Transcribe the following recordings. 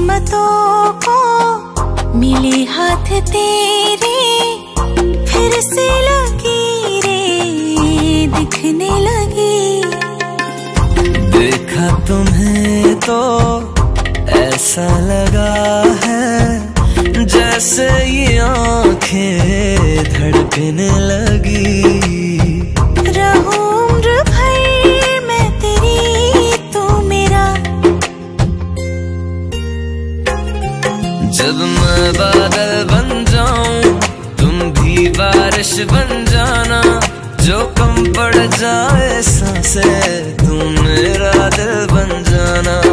किस्मतों को मिले हाथ तेरे, फिर से लगी रे, दिखने लगी। देखा तुम्हें तो ऐसा लगा है, जैसे ये आँखें धड़कने लगी जब मैं बादल बन जाऊँ, तुम भी बारिश बन जाना। जो कम पड़ जाए सांसे, तुम मेरा दिल बन जाना।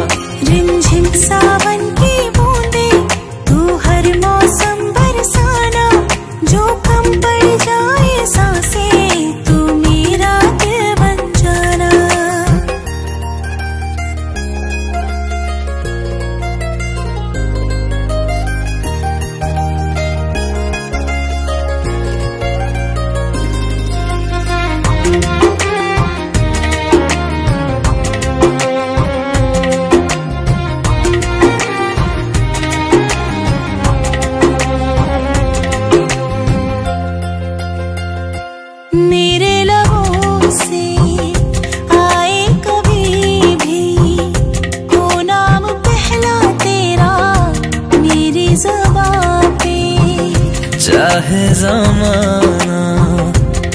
चाहे जमाना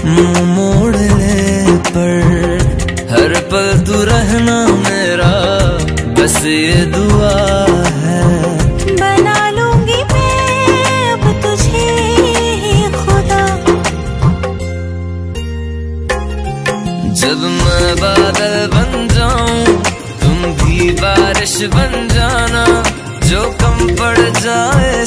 मुँह मोड़ ले पर। हर पल तू रहना मेरा बस ये दुआ है। बना लूँगी मैं अब तुझे खुदा। जब मैं बादल बन जाऊँ तुम भी बारिश बन जाना। जो कम पड़ जाए